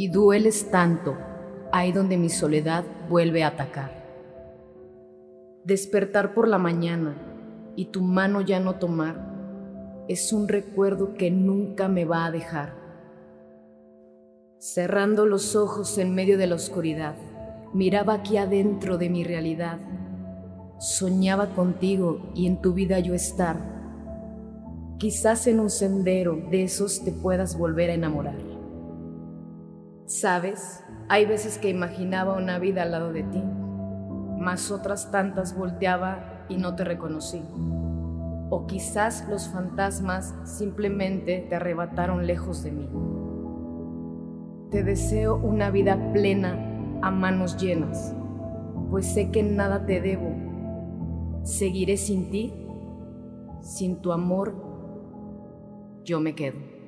y dueles tanto ahí donde mi soledad vuelve a atacar. Despertar por la mañana y tu mano ya no tomar es un recuerdo que nunca me va a dejar. Cerrando los ojos en medio de la oscuridad, miraba aquí adentro de mi realidad. Soñaba contigo y en tu vida yo estar. Quizás en un sendero de esos te puedas volver a enamorar. Sabes, hay veces que imaginaba una vida al lado de ti, mas otras tantas volteaba y no te reconocí. O quizás los fantasmas simplemente te arrebataron lejos de mí. Te deseo una vida plena a manos llenas, pues sé que nada te debo. Seguiré sin ti, sin tu amor, yo me quedo.